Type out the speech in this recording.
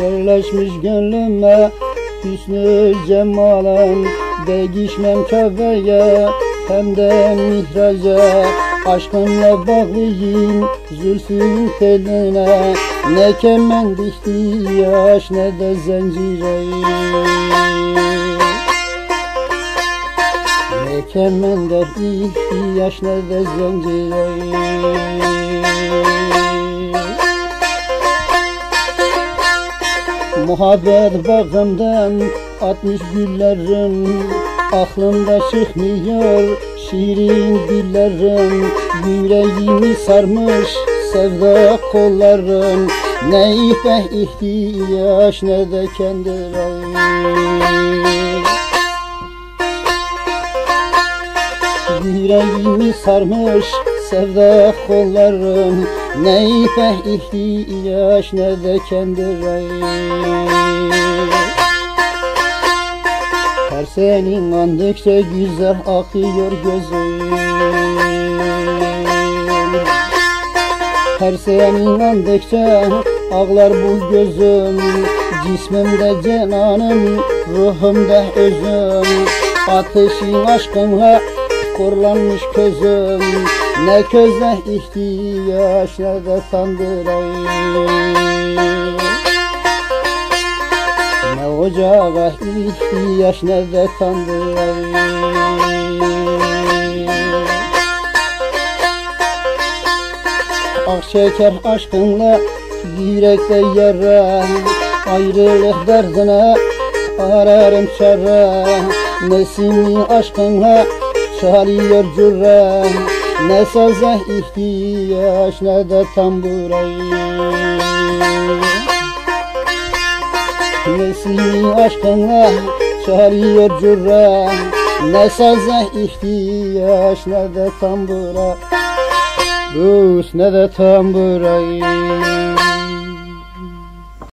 Yerleşmiş gönlüme hüsnü cemalın Değişmem Kabe'ye hem de mihraca. Aşkımla bağlıyım zülfün teline. Ne kemen ihtiyaç ne de zincire Ne kemen der ihtiyaç ne de zincire Muhabbet bağımdan atmış güllerim Aklımda çıkmıyor şirin dillerim. Yüreğimi sarmış sevda kollarım Ne ihbe ihtiyaç ne de kendi Yüreğimi sarmış sevda kollarım Ne ihbe ihtiyaç ne de kendi her senin andıkça güzel akıyor gözüm. Her senin andıkça ağlar bu gözüm. Cismimde cenanım, ruhumda özüm. Ateşin aşkınla korlanmış közüm Ne köze ihtiyaç ne de tandırayım ne ocağa ihtiyaç ne de tanrıya Ah çeker aşkınla yürekte yara Ayrılık derdine ararım çare Nesini aşkınla çalıyor cüre Ne söze ihtiyaç ne de tamburayı Nesini aşkına çağırıyor cürre Ne saze ihtiyaç ne de tambura Bus ne de tambura